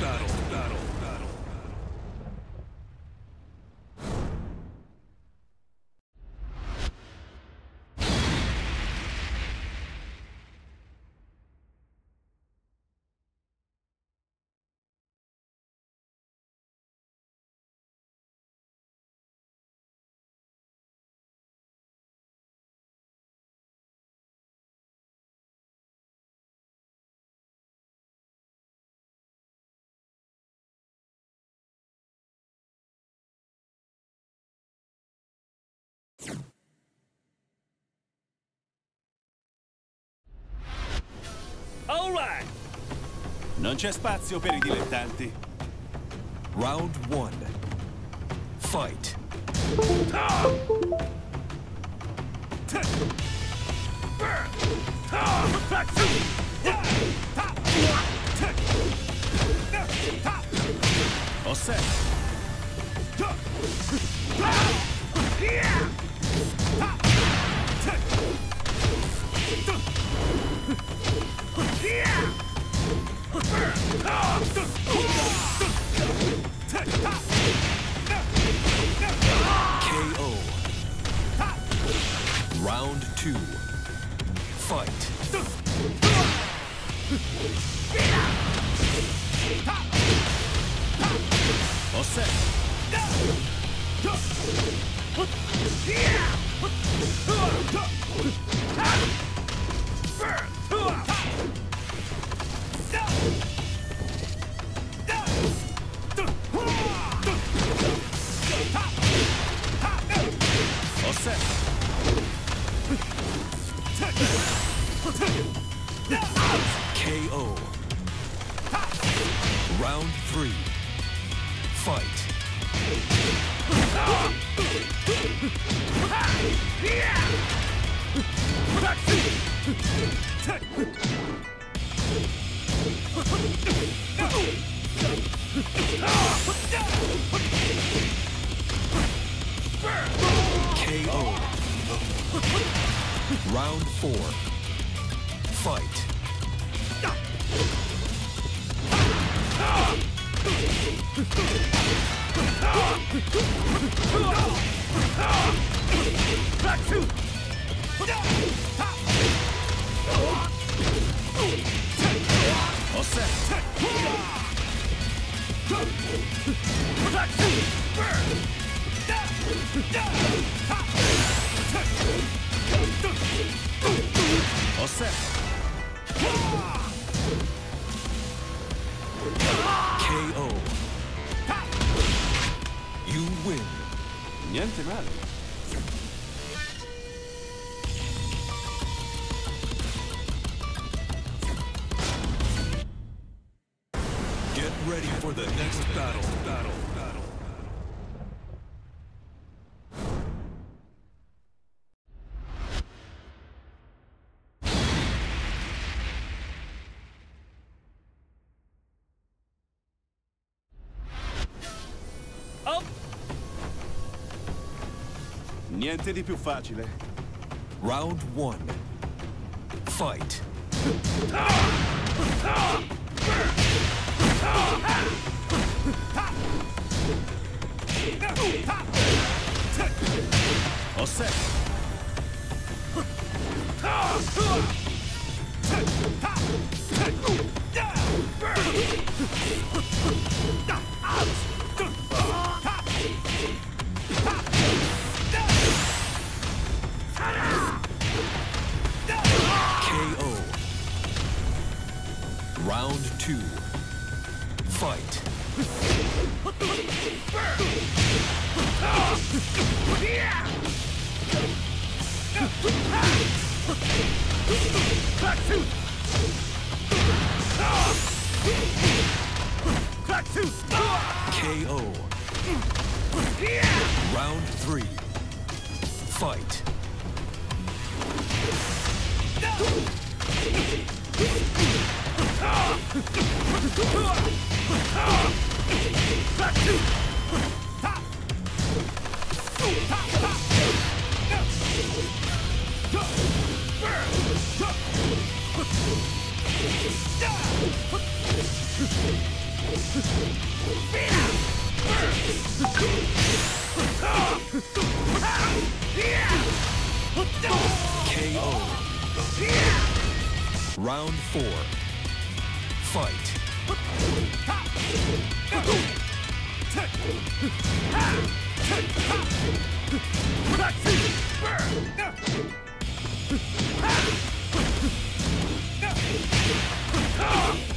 battle. Non c'è spazio per i dilettanti. Round one. Fight. Osserva. KO. Round two. Fight. Osserva. Osserva. Fight round four. Fight. Osserva. KO. guerriero. Niente male. Niente di più facile. Round one. Fight. Osserva. KO. Round three. Fight. Burn! KO. Round four. Fight. KO.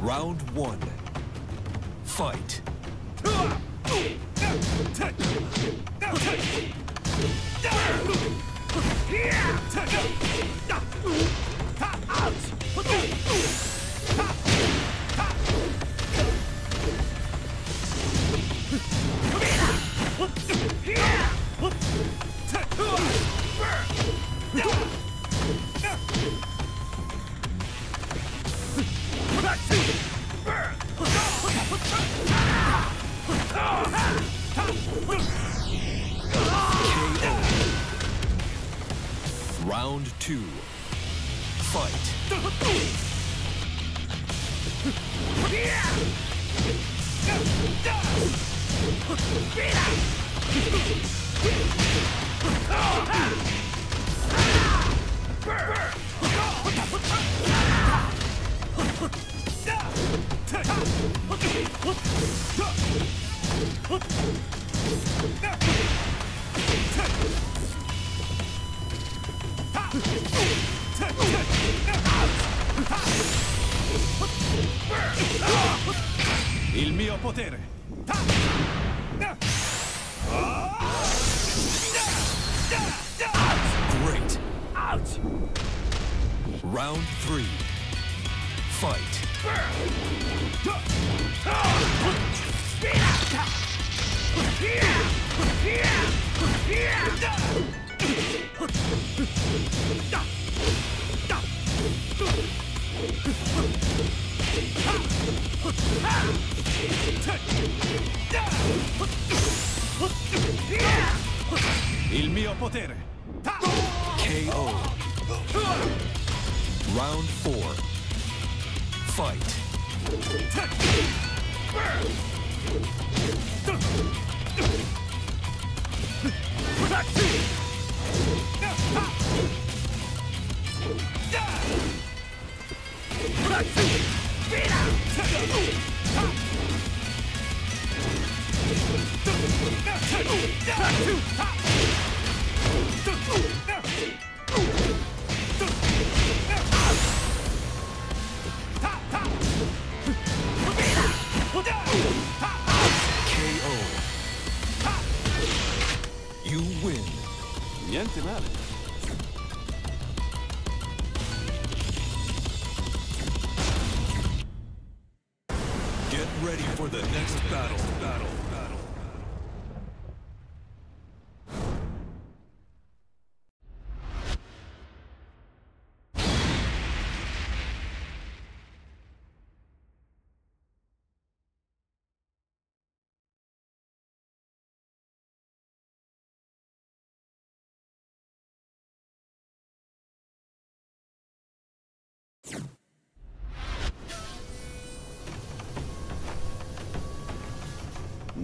Round one. Fight. Mio potere. Great. Round three. Fight. Il mio potere. KO. Round four. Fight. Ha!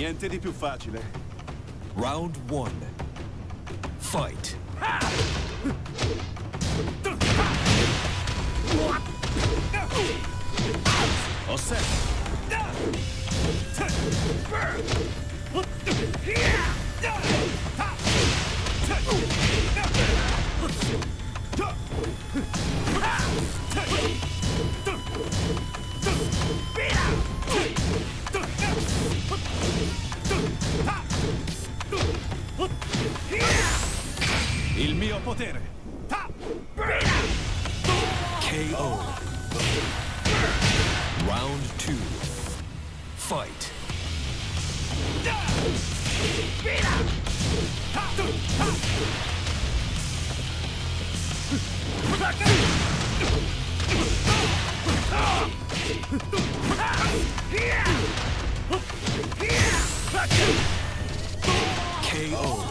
Niente di più facile. Round one. Fight. Osserva. potere. Ta! KO. Round two. Fight. KO.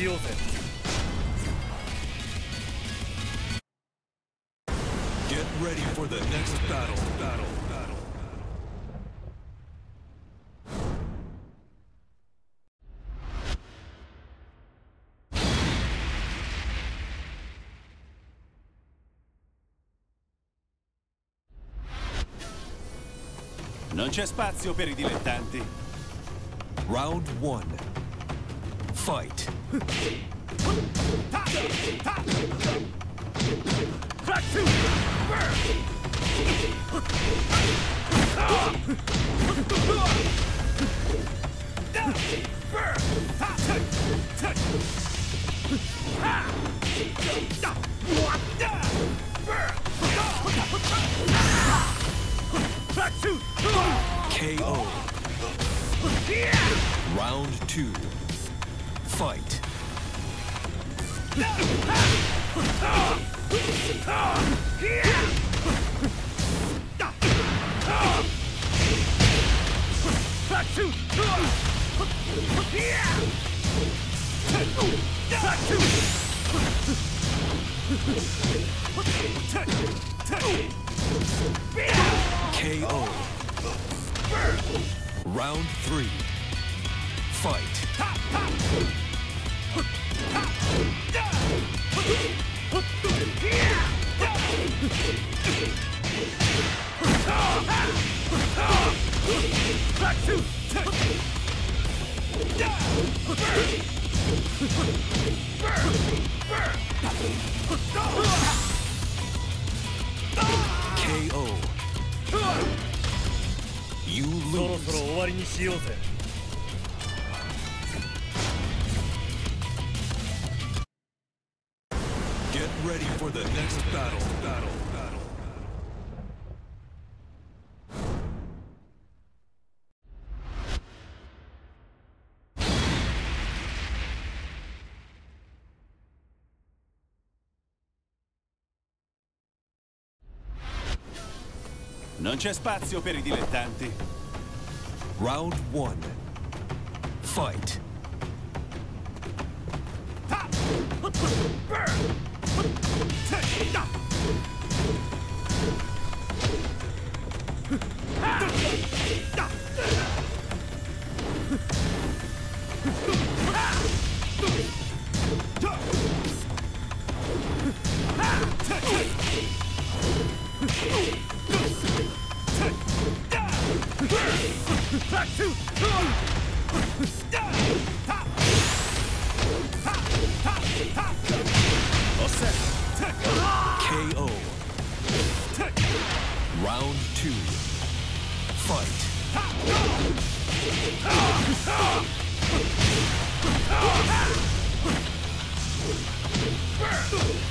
steals it. Get ready for the next battle, battle, battle. Non c'è spazio per i dilettanti. Round 1. Fight. KO. Round two. KO. Round three. Fight. KO. そろそろ終わりにしようぜ Non c'è spazio per i dilettanti. Round one. Fight. KO. KO.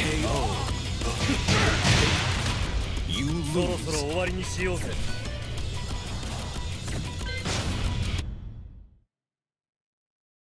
KO. You そろ lose. そろ終わりにしようぜ